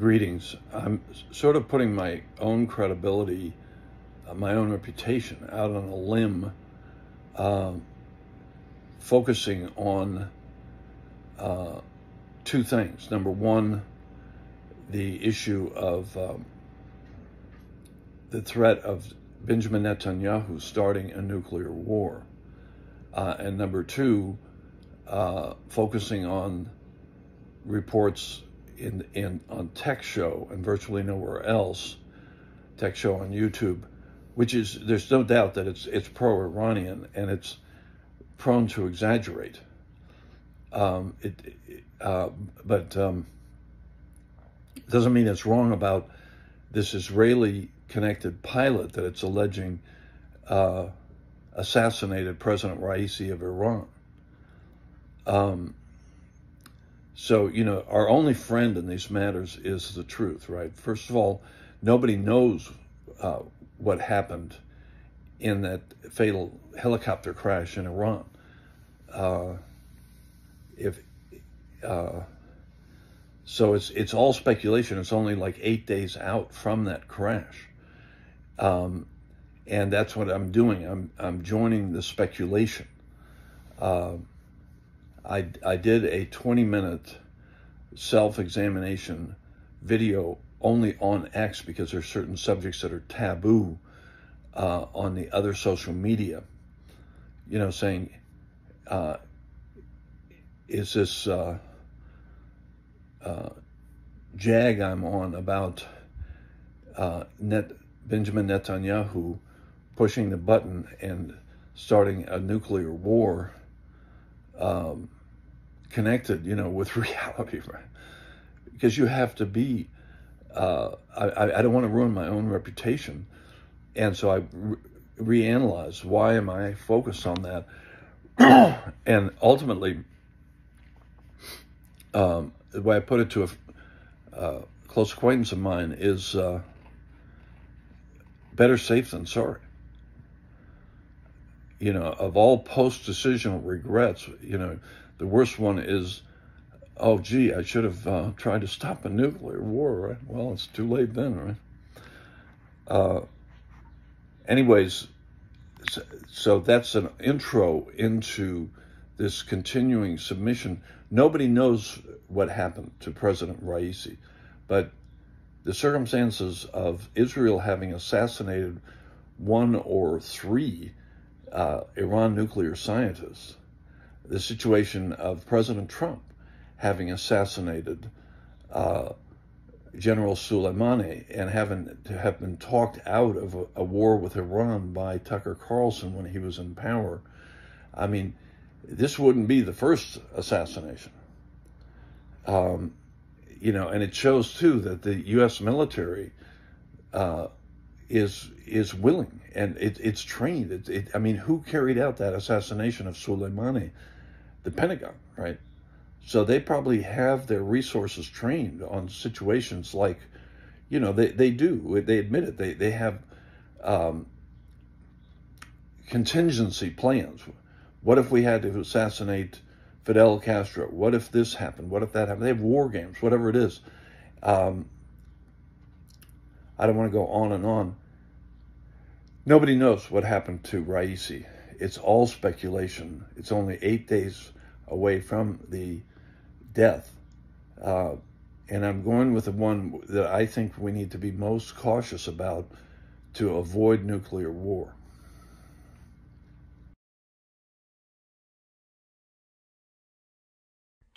greetings. I'm sort of putting my own credibility, uh, my own reputation out on a limb, uh, focusing on uh, two things. Number one, the issue of um, the threat of Benjamin Netanyahu starting a nuclear war. Uh, and number two, uh, focusing on reports in, in on Tech Show and virtually nowhere else, Tech Show on YouTube, which is there's no doubt that it's it's pro-Iranian and it's prone to exaggerate. Um, it, uh, but um, doesn't mean it's wrong about this Israeli connected pilot that it's alleging uh, assassinated President Raisi of Iran. Um, so, you know, our only friend in these matters is the truth, right? First of all, nobody knows uh, what happened in that fatal helicopter crash in Iran. Uh, if uh, so, it's it's all speculation. It's only like eight days out from that crash, um, and that's what I'm doing. I'm I'm joining the speculation. Uh, I, I did a 20 minute self examination video only on X because there's certain subjects that are taboo uh, on the other social media. You know, saying, uh, is this uh, uh jag I'm on about uh, Net, Benjamin Netanyahu pushing the button and starting a nuclear war? Um, connected, you know, with reality, right? Because you have to be. Uh, I, I don't want to ruin my own reputation, and so I re- reanalyze why am I focused on that, and ultimately, um, the way I put it to a uh, close acquaintance of mine is uh, better safe than sorry you know, of all post decisional regrets, you know, the worst one is, oh, gee, I should have uh, tried to stop a nuclear war, right? Well, it's too late then, right? Uh, anyways, so that's an intro into this continuing submission. Nobody knows what happened to President Raisi, but the circumstances of Israel having assassinated one or three uh, Iran nuclear scientists, the situation of President Trump having assassinated uh, General Soleimani and having to have been talked out of a, a, war with Iran by Tucker Carlson when he was in power. I mean, this wouldn't be the first assassination. Um, you know, and it shows too that the U.S. military uh, is is willing and it, it's trained. It, it, I mean, who carried out that assassination of Soleimani? The Pentagon, right? So they probably have their resources trained on situations like, you know, they, they do. They admit it. They they have um, contingency plans. What if we had to assassinate Fidel Castro? What if this happened? What if that happened? They have war games, whatever it is. Um, I don't want to go on and on. Nobody knows what happened to Raisi. It's all speculation. It's only eight days away from the death. Uh, and I'm going with the one that I think we need to be most cautious about to avoid nuclear war.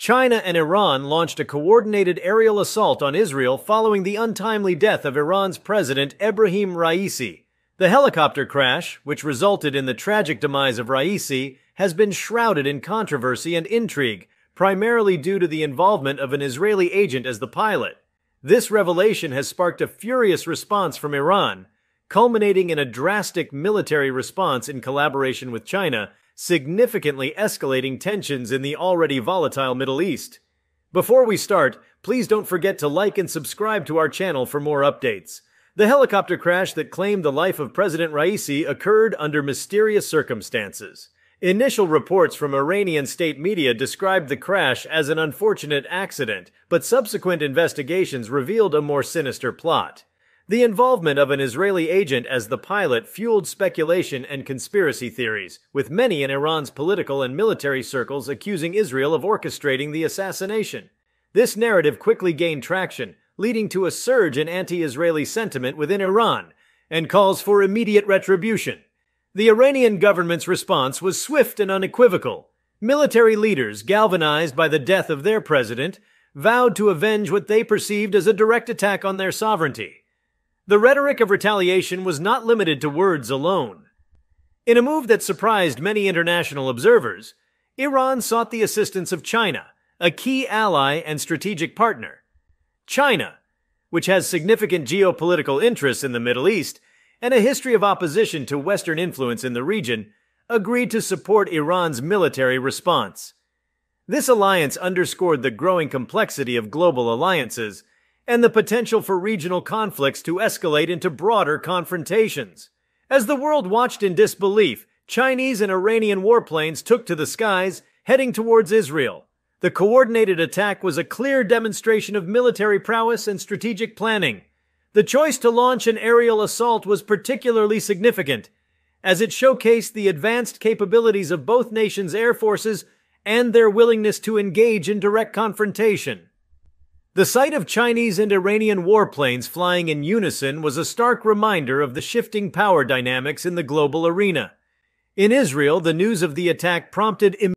China and Iran launched a coordinated aerial assault on Israel following the untimely death of Iran's president Ebrahim Raisi. The helicopter crash, which resulted in the tragic demise of Raisi, has been shrouded in controversy and intrigue, primarily due to the involvement of an Israeli agent as the pilot. This revelation has sparked a furious response from Iran, culminating in a drastic military response in collaboration with China significantly escalating tensions in the already volatile Middle East. Before we start, please don't forget to like and subscribe to our channel for more updates. The helicopter crash that claimed the life of President Raisi occurred under mysterious circumstances. Initial reports from Iranian state media described the crash as an unfortunate accident, but subsequent investigations revealed a more sinister plot. The involvement of an Israeli agent as the pilot fueled speculation and conspiracy theories, with many in Iran's political and military circles accusing Israel of orchestrating the assassination. This narrative quickly gained traction, leading to a surge in anti-Israeli sentiment within Iran, and calls for immediate retribution. The Iranian government's response was swift and unequivocal. Military leaders, galvanized by the death of their president, vowed to avenge what they perceived as a direct attack on their sovereignty. The rhetoric of retaliation was not limited to words alone. In a move that surprised many international observers, Iran sought the assistance of China, a key ally and strategic partner. China, which has significant geopolitical interests in the Middle East, and a history of opposition to Western influence in the region, agreed to support Iran's military response. This alliance underscored the growing complexity of global alliances and the potential for regional conflicts to escalate into broader confrontations. As the world watched in disbelief, Chinese and Iranian warplanes took to the skies, heading towards Israel. The coordinated attack was a clear demonstration of military prowess and strategic planning, the choice to launch an aerial assault was particularly significant, as it showcased the advanced capabilities of both nations' air forces and their willingness to engage in direct confrontation. The sight of Chinese and Iranian warplanes flying in unison was a stark reminder of the shifting power dynamics in the global arena. In Israel, the news of the attack prompted immediate